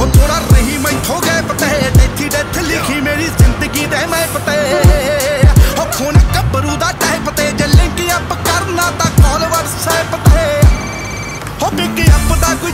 ਹੋ ਥੋੜਾ ਰਹੀ ਮੈਥੋਂ ਗਏ ਪਤੇ ਡੈਥੀ ਡੈਥ ਲਿਖੀ ਮੇਰੀ ਜ਼ਿੰਦਗੀ ਦੇ ਮੈਂ ਪਤੇ ਉਹ ਖੂਨ ਕੱਬਰੂ ਦਾ ਟੈਪ ਤੇ। ਜੇ ਲਿੰਕ ਅਪ ਕਰਨਾ ਤਾਂ ਕਾਲ ਵਟਸਐਪ ਤੇ। ਹੋ ਪਿਕ ਅਪ ਦਾ ਕੋਈ